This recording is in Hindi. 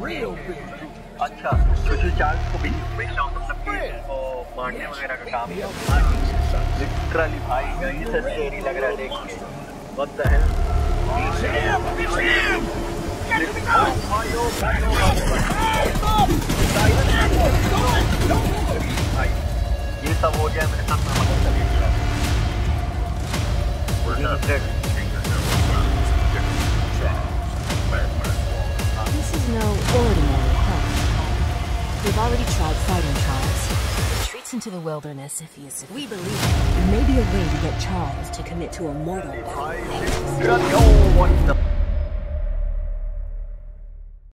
अच्छा सोशल चार्ज को भी? मतलब कि वो मारने वगैरह का काम लिटरली भाई, ये से स्केरी लग रहा है देख के। व्हाट द हेल ये सब हो गया मेरे साथ, में This We've already tried fighting Charles. Retreats into the wilderness if he's... We believe there may be a way to get Charles to commit to a mortal